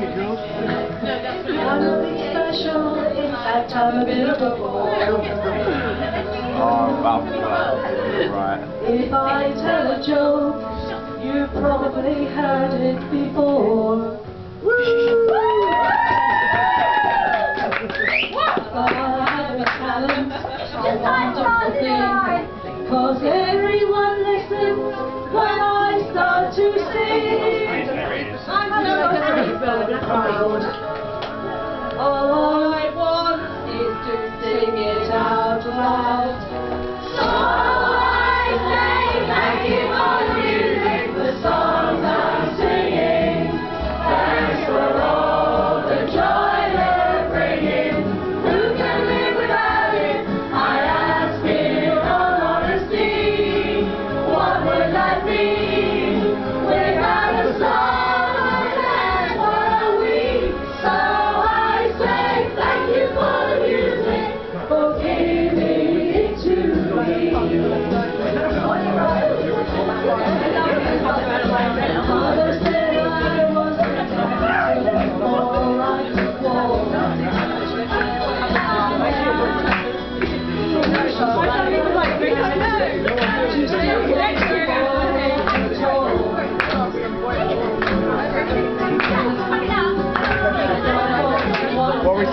Sing it, girls. Nothing special, it's that time of year before. Oh, about right. If I tell a joke, you probably heard it before. Senhor.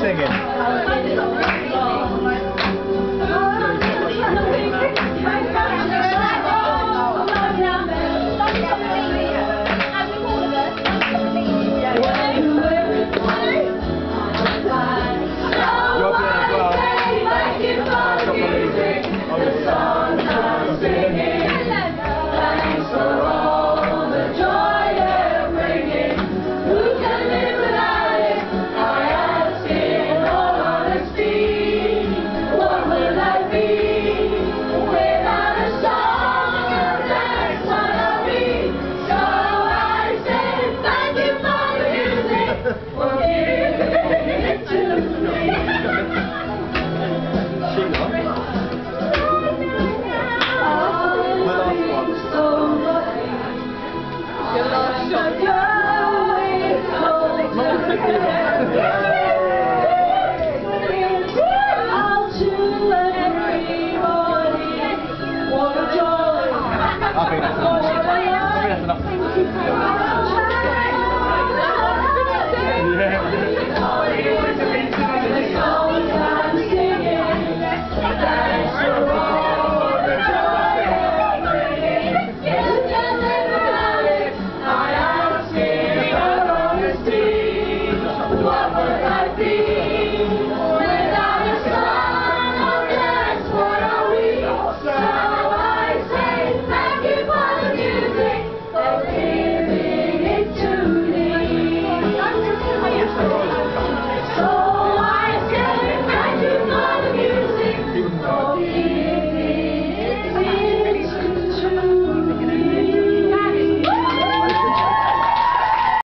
singing. I'll do. What a.